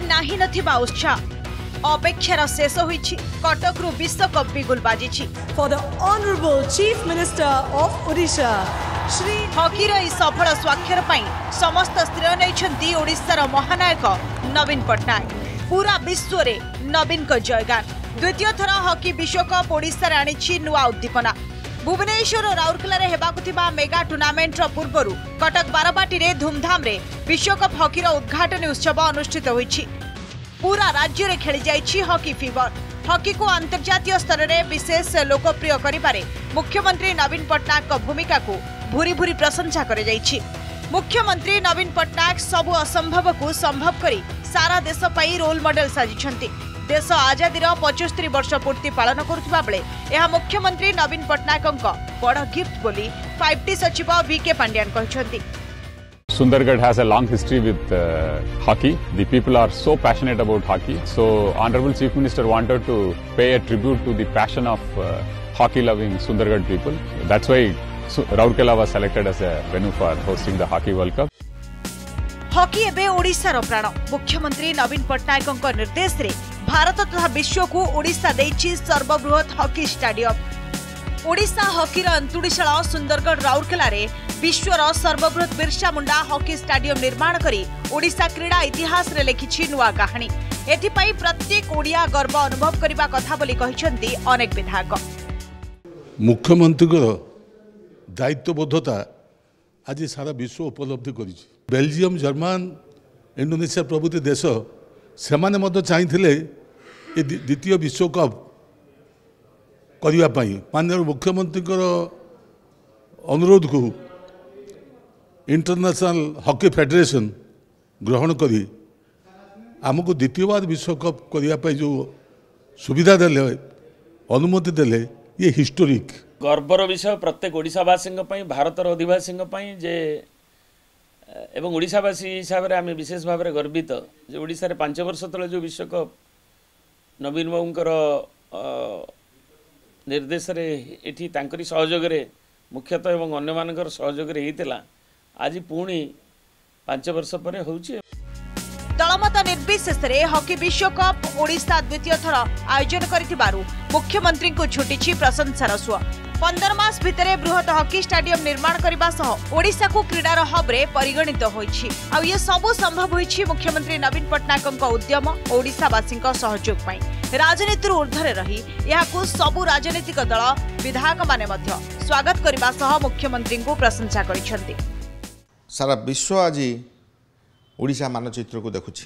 उत्साह अपेक्षार शेष हो कटक्रु विश्वकप विगुल बाजि हकीर यह सफल स्वाक्षर पर समस्त स्त्रीय नहींशार महानायक नवीन पट्टनायक पूरा विश्व नवीन जयगान द्वितीय थर हकी विश्वकप ओडार आनी नुआ उद्दीपना भुवनेश्वर भुवन राउरके हे मेगा टुर्णामेन्ट पूर्व कटक धूमधाम रे विश्वकप हकीर उद्घाटन उत्सव अनुष्ठित हुन्छ पूरा राज्यले हकी को हकिको स्तर स्तरले विशेष लोकप्रिय मुख्यमंत्री नवीन पट्टनायक भूमिका को भुरी भुरी प्रशंसा मुख्यमंत्री नवीन पट्टनायक सबु असंभव को संभव सम्भवक सारा देशलाई रोल मडेल्जि देश आजादी पचस्तरी वर्ष पूर्ति पालन করুবা বেড়ে এ মুখ্যমন্ত্রী নবীন পট্টনাক বড় গিফট বলে ফাইভ টি সচিব VK Sundargarh has a long history with uh, hockey. The people are so passionate about hockey. So, Honorable Chief Minister wanted to pay a tribute to the passion of uh, hockey-loving Sundargarh people. That's why Raurkela was selected as a venue for hosting the Hockey World Cup. Hockey is a hockey एवं ओडार प्राण मुख्यमंत्री नवीन पट्टनायकों निर्देश ଭାରତ ତଥା ବିଶ୍ୱକୁ ଓଡ଼ିଶା ଦେଇଛି ସର୍ବବୃହତ୍ hockey stadium Odisha ହକିର ଅନ୍ତୁଡ଼ିଶାଳ ସୁନ୍ଦରଗଡ଼ ରାଉରକେଲାରେ ବିଶ୍ୱର ସର୍ବବୃହତ୍ ବିର୍ସା ମୁଣ୍ଡା ହକି ଷ୍ଟାଡିୟମ୍ ନିର୍ମାଣ କରି ଓଡ଼ିଶା କ୍ରୀଡ଼ା ଇତିହାସରେ ଲେଖିଛି ନୂଆ କାହାଣୀ ଏଥିପାଇଁ ପ୍ରତ୍ୟେକ ଓଡ଼ିଆ ଗର୍ବ ଅନୁଭବ କରିବା କଥା ବୋଲି କହିଛନ୍ତି ଅନେକ ବିଧାୟକ ମୁଖ୍ୟମନ୍ତ୍ରୀଙ୍କ ଦାୟିତ୍ୱବୋଧତା ଆଜି ସାରା ବିଶ୍ୱ ଉପଲବ୍ଧି କରିଛି ବେଲଜିୟମ୍ ଜର୍ମାନ ଇଣ୍ଡୋନେସିଆ ପ୍ରଭୃତି ଦେଶ ସେମାନେ ମଧ୍ୟ ଚାହିଁଥିଲେ ଏ ଦ୍ୱିତୀୟ ବିଶ୍ୱକପ୍ କରିବା ପାଇଁ ମାନ୍ୟ ମୁଖ୍ୟମନ୍ତ୍ରୀଙ୍କର ଅନୁରୋଧକୁ ଇଣ୍ଟରନ୍ୟାସନାଲ୍ ହକି ଫେଡେରେସନ୍ ଗ୍ରହଣ କରି ଆମକୁ ଦ୍ୱିତୀୟବାର ବିଶ୍ୱକପ୍ କରିବା ପାଇଁ ଯେଉଁ ସୁବିଧା ଦେଲେ ଅନୁମତି ଦେଲେ ଇଏ ହିଷ୍ଟୋରିକ୍ ଗର୍ବର ବିଷୟ ପ୍ରତ୍ୟେକ ଓଡ଼ିଶାବାସୀଙ୍କ ପାଇଁ ଭାରତର ଅଧିବାସୀଙ୍କ ପାଇଁ ଯେ ଏବଂ ଓଡ଼ିଶାବାସୀ ହିସାବରେ ଆମେ ବିଶେଷ ଭାବରେ ଗର୍ବିତ ଯେ ଓଡ଼ିଶାରେ ପାଞ୍ଚ ବର୍ଷ ତଳେ ଯେଉଁ ବିଶ୍ୱକପ୍ ନବୀନ ବାବୁଙ୍କର ନିର୍ଦ୍ଦେଶରେ ଏଠି ତାଙ୍କରି ସହଯୋଗରେ ମୁଖ୍ୟତଃ ଏବଂ ଅନ୍ୟମାନଙ୍କର ସହଯୋଗରେ ହେଇଥିଲା ଆଜି ପୁଣି ପାଞ୍ଚ ବର୍ଷ ପରେ ହେଉଛି ଦଳମତ ନିର୍ବିଶେଷରେ ହକି ବିଶ୍ୱକପ୍ ଓଡ଼ିଶା ଦ୍ୱିତୀୟ ଥର ଆୟୋଜନ କରିଥିବାରୁ ମୁଖ୍ୟମନ୍ତ୍ରୀଙ୍କୁ ଛୁଟିଛି ପ୍ରଶଂସାର ସୁଅ ପନ୍ଦର ମାସ ଭିତରେ ବୃହତ ହକି ଷ୍ଟାଡିୟମ୍ ନିର୍ମାଣ କରିବା ସହ ଓଡ଼ିଶାକୁ କ୍ରୀଡ଼ାର ହବ୍ରେ ପରିଗଣିତ ହୋଇଛି ଆଉ ଇଏ ସବୁ ସମ୍ଭବ ହୋଇଛି ମୁଖ୍ୟମନ୍ତ୍ରୀ ନବୀନ ପଟ୍ଟନାୟକଙ୍କ ଉଦ୍ୟମ ଓଡ଼ିଶାବାସୀଙ୍କ ସହଯୋଗ ପାଇଁ ରାଜନୀତିରୁ ଉର୍ଦ୍ଧ୍ୱରେ ରହି ଏହାକୁ ସବୁ ରାଜନୈତିକ ଦଳ ବିଧାୟକମାନେ ମଧ୍ୟ ସ୍ୱାଗତ କରିବା ସହ ମୁଖ୍ୟମନ୍ତ୍ରୀଙ୍କୁ ପ୍ରଶଂସା କରିଛନ୍ତି ସାରା ବିଶ୍ୱ ଆଜି ଓଡ଼ିଶା ମାନଚିତ୍ରକୁ ଦେଖୁଛି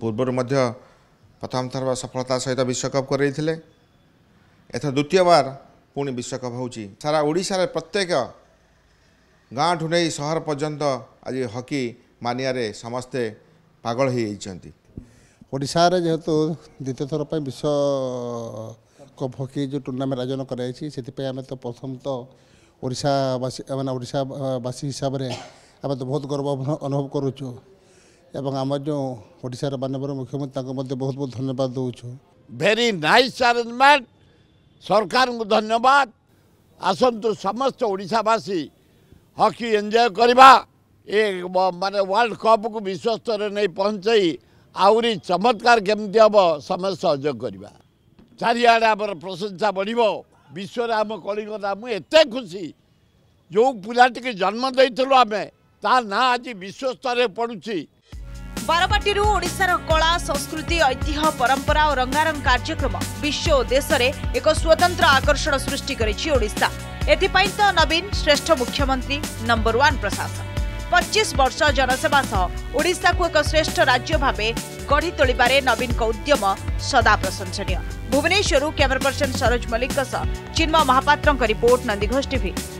ପୂର୍ବରୁ ମଧ୍ୟ ପ୍ରଥମ ଥର ସଫଳତା ସହିତ ବିଶ୍ୱକପ୍ କରେଇଥିଲେ ଏଥର ଦ୍ୱିତୀୟବାର ପୁଣି ବିଶ୍ୱକପ୍ ହେଉଛି ସାରା ଓଡ଼ିଶାରେ ପ୍ରତ୍ୟେକ ଗାଁଠୁ ନେଇ ସହର ପର୍ଯ୍ୟନ୍ତ ଆଜି ହକି ମାନିଆରେ ସମସ୍ତେ ପାଗଳ ହୋଇଯାଇଛନ୍ତି ଓଡ଼ିଶାରେ ଯେହେତୁ ଦ୍ୱିତୀୟ ଥର ପାଇଁ ବିଶ୍ୱକପ୍ ହକି ଯେଉଁ ଟୁର୍ଣ୍ଣାମେଣ୍ଟ ଆୟୋଜନ କରାଯାଇଛି ସେଥିପାଇଁ ଆମେ ତ ପ୍ରଥମ ତ ଓଡ଼ିଶାବାସୀ ମାନେ ଓଡ଼ିଶାବାସୀ ହିସାବରେ ଆମେ ତ ବହୁତ ଗର୍ବ ଅନୁଭବ କରୁଛୁ ଏବଂ ଆମର ଯେଉଁ ଓଡ଼ିଶାର ମାନ୍ୟବର ମୁଖ୍ୟମନ୍ତ୍ରୀ ତାଙ୍କୁ ମଧ୍ୟ ବହୁତ ବହୁତ ଧନ୍ୟବାଦ ଦେଉଛୁ ଭେରି ନାଇସ୍ ଆରେଞ୍ଜମେଣ୍ଟ ସରକାରଙ୍କୁ ଧନ୍ୟବାଦ ଆସନ୍ତୁ ସମସ୍ତ ଓଡ଼ିଶାବାସୀ ହକି ଏନ୍ଜୟ କରିବା ଏ ମାନେ ୱାର୍ଲଡ କପ୍କୁ ବିଶ୍ୱସ୍ତରରେ ନେଇ ପହଞ୍ଚାଇ ଆହୁରି ଚମତ୍କାର କେମିତି ହେବ ସମସ୍ତେ ସହଯୋଗ କରିବା ଚାରିଆଡ଼େ ଆମର ପ୍ରଶଂସା ବଢ଼ିବ ବିଶ୍ୱରେ ଆମ କଳିଙ୍ଗ ନାମ ଏତେ ଖୁସି ଯେଉଁ ପିଲାଟିକୁ ଜନ୍ମ ଦେଇଥିଲୁ ଆମେ ତା ନାଁ ଆଜି ବିଶ୍ୱସ୍ତରରେ ପଡ଼ୁଛି बारवाटी ओडा कला संस्कृति ऐतिह परम्परा रंगारंग कार्यक्रम विश्व देशले एक स्वतन्त्र आकर्षण सृष्टि गरि नवीन श्रेष्ठ मुख्यमन्त्री नम्बर वान प्रशासन पच्चिस वर्ष जनसेवा एक श्रेष्ठ राज्य भावे नवीन नवीनको उद्यम सदा प्रशंसनीय भुवन क्यमेरा पर्सन सरोज मल्लिकिन्म महापत्रको रिपोर्ट नन्दीघोष